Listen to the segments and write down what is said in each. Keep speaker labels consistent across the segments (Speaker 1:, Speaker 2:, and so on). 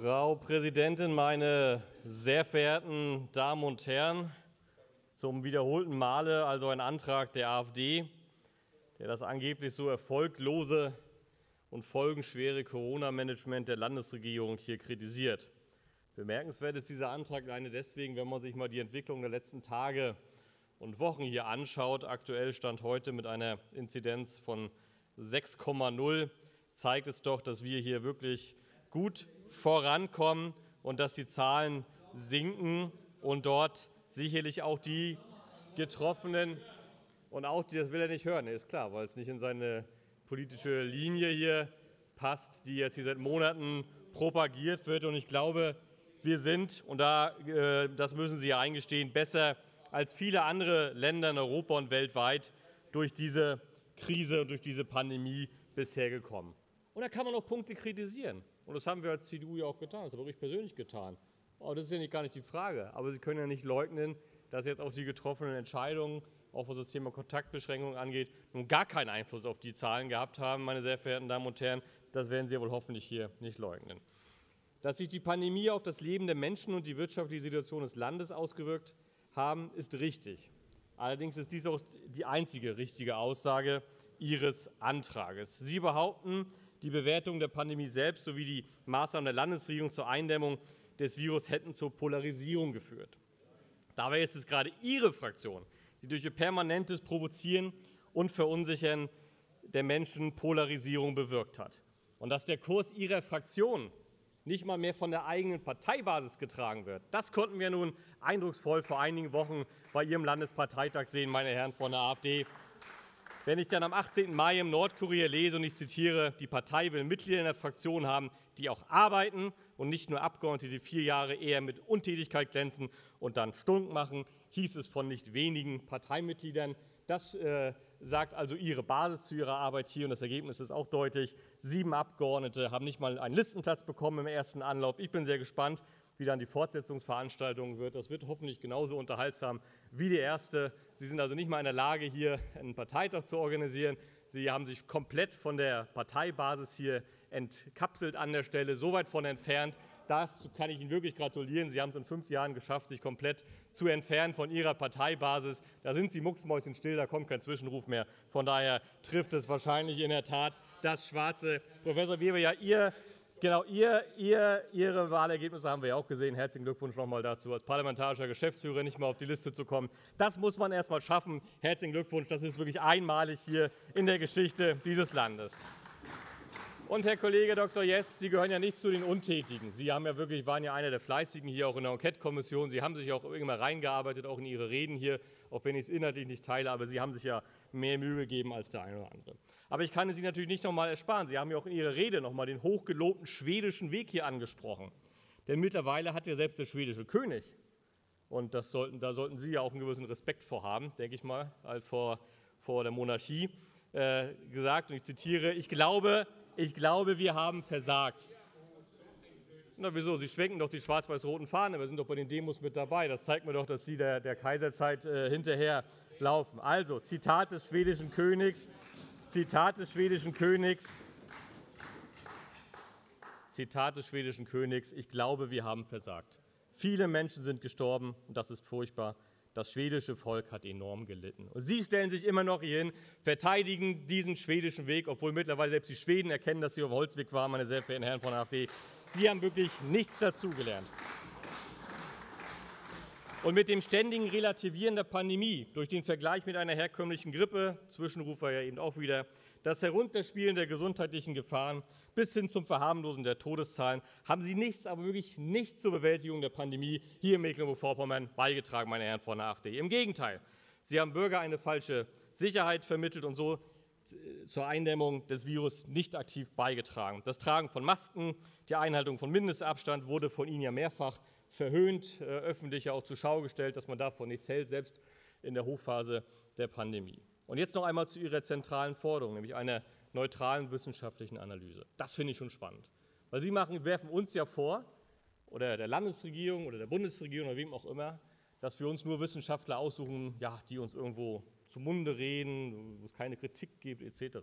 Speaker 1: Frau Präsidentin, meine sehr verehrten Damen und Herren! Zum wiederholten Male also ein Antrag der AfD, der das angeblich so erfolglose und folgenschwere Corona-Management der Landesregierung hier kritisiert. Bemerkenswert ist dieser Antrag alleine deswegen, wenn man sich mal die Entwicklung der letzten Tage und Wochen hier anschaut. Aktuell stand heute mit einer Inzidenz von 6,0 zeigt es doch, dass wir hier wirklich gut vorankommen und dass die Zahlen sinken und dort sicherlich auch die Getroffenen und auch die, das will er nicht hören, ist klar, weil es nicht in seine politische Linie hier passt, die jetzt hier seit Monaten propagiert wird. Und ich glaube, wir sind, und da, äh, das müssen Sie ja eingestehen, besser als viele andere Länder in Europa und weltweit durch diese Krise und durch diese Pandemie bisher gekommen. Und da kann man auch Punkte kritisieren. Und das haben wir als CDU ja auch getan, das habe ich persönlich getan. Aber das ist ja nicht, gar nicht die Frage. Aber Sie können ja nicht leugnen, dass jetzt auch die getroffenen Entscheidungen, auch was das Thema Kontaktbeschränkungen angeht, nun gar keinen Einfluss auf die Zahlen gehabt haben, meine sehr verehrten Damen und Herren. Das werden Sie ja wohl hoffentlich hier nicht leugnen. Dass sich die Pandemie auf das Leben der Menschen und die wirtschaftliche Situation des Landes ausgewirkt haben, ist richtig. Allerdings ist dies auch die einzige richtige Aussage Ihres Antrages. Sie behaupten, die Bewertung der Pandemie selbst sowie die Maßnahmen der Landesregierung zur Eindämmung des Virus hätten zur Polarisierung geführt. Dabei ist es gerade Ihre Fraktion, die durch ihr permanentes Provozieren und Verunsichern der Menschen Polarisierung bewirkt hat. Und dass der Kurs Ihrer Fraktion nicht mal mehr von der eigenen Parteibasis getragen wird, das konnten wir nun eindrucksvoll vor einigen Wochen bei Ihrem Landesparteitag sehen, meine Herren von der AfD. Wenn ich dann am 18. Mai im Nordkurier lese und ich zitiere, die Partei will Mitglieder in der Fraktion haben, die auch arbeiten und nicht nur Abgeordnete, die vier Jahre eher mit Untätigkeit glänzen und dann stunk machen, hieß es von nicht wenigen Parteimitgliedern. Das äh, sagt also Ihre Basis zu Ihrer Arbeit hier und das Ergebnis ist auch deutlich. Sieben Abgeordnete haben nicht mal einen Listenplatz bekommen im ersten Anlauf. Ich bin sehr gespannt, wie dann die Fortsetzungsveranstaltung wird. Das wird hoffentlich genauso unterhaltsam wie die erste. Sie sind also nicht mal in der Lage, hier einen Parteitag zu organisieren. Sie haben sich komplett von der Parteibasis hier entkapselt an der Stelle, so weit von entfernt. Das kann ich Ihnen wirklich gratulieren. Sie haben es in fünf Jahren geschafft, sich komplett zu entfernen von Ihrer Parteibasis. Da sind Sie mucksmäuschen still, da kommt kein Zwischenruf mehr. Von daher trifft es wahrscheinlich in der Tat das Schwarze. Professor Weber, ja, Ihr Genau, ihr, ihr, Ihre Wahlergebnisse haben wir ja auch gesehen. Herzlichen Glückwunsch nochmal dazu, als parlamentarischer Geschäftsführer nicht mehr auf die Liste zu kommen. Das muss man erst mal schaffen. Herzlichen Glückwunsch, das ist wirklich einmalig hier in der Geschichte dieses Landes. Und Herr Kollege Dr. Jess, Sie gehören ja nicht zu den Untätigen. Sie haben ja wirklich, waren ja einer der Fleißigen hier auch in der Enquete-Kommission. Sie haben sich auch immer reingearbeitet, auch in Ihre Reden hier, auch wenn ich es inhaltlich nicht teile. Aber Sie haben sich ja mehr Mühe gegeben als der eine oder andere. Aber ich kann es Ihnen natürlich nicht noch mal ersparen. Sie haben ja auch in Ihrer Rede noch mal den hochgelobten schwedischen Weg hier angesprochen. Denn mittlerweile hat ja selbst der schwedische König, und das sollten, da sollten Sie ja auch einen gewissen Respekt vor haben, denke ich mal, als vor, vor der Monarchie, äh, gesagt, und ich zitiere, ich glaube, ich glaube, wir haben versagt. Na wieso, Sie schwenken doch die schwarz-weiß-roten Fahnen, wir sind doch bei den Demos mit dabei. Das zeigt mir doch, dass Sie der, der Kaiserzeit äh, hinterher laufen. Also, Zitat des schwedischen Königs, Zitat des schwedischen Königs. Zitat des schwedischen Königs, ich glaube, wir haben versagt. Viele Menschen sind gestorben und das ist furchtbar. Das schwedische Volk hat enorm gelitten. Und Sie stellen sich immer noch hier hin, verteidigen diesen schwedischen Weg, obwohl mittlerweile selbst die Schweden erkennen, dass sie auf Holzweg waren, meine sehr verehrten Herren von der AfD. Sie haben wirklich nichts dazugelernt. Und mit dem ständigen Relativieren der Pandemie durch den Vergleich mit einer herkömmlichen Grippe, Zwischenrufer ja eben auch wieder, das Herunterspielen der gesundheitlichen Gefahren bis hin zum Verharmlosen der Todeszahlen haben Sie nichts, aber wirklich nichts zur Bewältigung der Pandemie hier in Mecklenburg-Vorpommern beigetragen, meine Herren von der AfD. Im Gegenteil, Sie haben Bürger eine falsche Sicherheit vermittelt und so zur Eindämmung des Virus nicht aktiv beigetragen. Das Tragen von Masken, die Einhaltung von Mindestabstand wurde von Ihnen ja mehrfach verhöhnt, äh, öffentlich ja auch zur Schau gestellt, dass man davon nichts hält, selbst in der Hochphase der Pandemie. Und jetzt noch einmal zu Ihrer zentralen Forderung, nämlich einer neutralen wissenschaftlichen Analyse. Das finde ich schon spannend. Weil Sie machen, werfen uns ja vor, oder der Landesregierung oder der Bundesregierung oder wem auch immer, dass wir uns nur Wissenschaftler aussuchen, ja, die uns irgendwo zum Munde reden, wo es keine Kritik gibt, etc.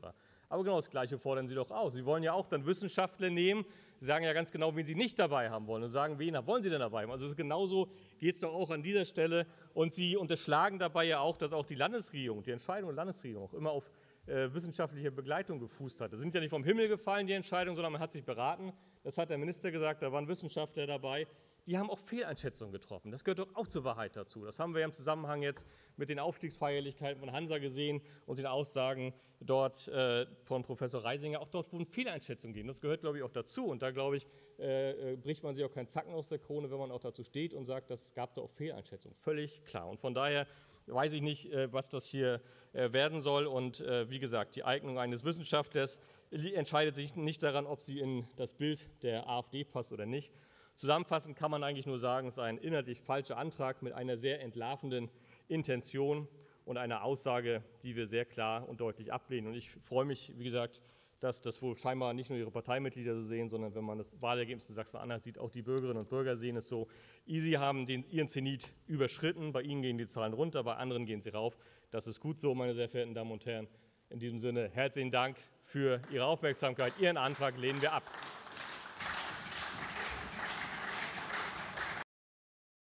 Speaker 1: Aber genau das Gleiche fordern Sie doch auch. Sie wollen ja auch dann Wissenschaftler nehmen. Sie sagen ja ganz genau, wen Sie nicht dabei haben wollen und sagen, wen wollen Sie denn dabei haben. Also genauso geht es doch auch an dieser Stelle. Und Sie unterschlagen dabei ja auch, dass auch die Landesregierung, die Entscheidung der Landesregierung auch immer auf äh, wissenschaftliche Begleitung gefußt hat. Das sind ja nicht vom Himmel gefallen, die Entscheidungen, sondern man hat sich beraten. Das hat der Minister gesagt, da waren Wissenschaftler dabei die haben auch Fehleinschätzungen getroffen. Das gehört doch auch zur Wahrheit dazu. Das haben wir ja im Zusammenhang jetzt mit den Aufstiegsfeierlichkeiten von Hansa gesehen und den Aussagen dort äh, von Professor Reisinger. Auch dort wurden Fehleinschätzungen gegeben. Das gehört, glaube ich, auch dazu. Und da, glaube ich, äh, äh, bricht man sich auch keinen Zacken aus der Krone, wenn man auch dazu steht und sagt, das gab da auch Fehleinschätzungen. Völlig klar. Und von daher weiß ich nicht, äh, was das hier äh, werden soll. Und wie gesagt, die Eignung eines Wissenschaftlers entscheidet sich nicht daran, ob sie in das Bild der AfD passt oder nicht, Zusammenfassend kann man eigentlich nur sagen, es ist ein inhaltlich falscher Antrag mit einer sehr entlarvenden Intention und einer Aussage, die wir sehr klar und deutlich ablehnen. Und ich freue mich, wie gesagt, dass das wohl scheinbar nicht nur Ihre Parteimitglieder so sehen, sondern wenn man das Wahlergebnis in Sachsen-Anhalt sieht, auch die Bürgerinnen und Bürger sehen es so. Sie haben den, ihren Zenit überschritten, bei Ihnen gehen die Zahlen runter, bei anderen gehen sie rauf. Das ist gut so, meine sehr verehrten Damen und Herren. In diesem Sinne herzlichen Dank für Ihre Aufmerksamkeit. Ihren Antrag lehnen wir ab.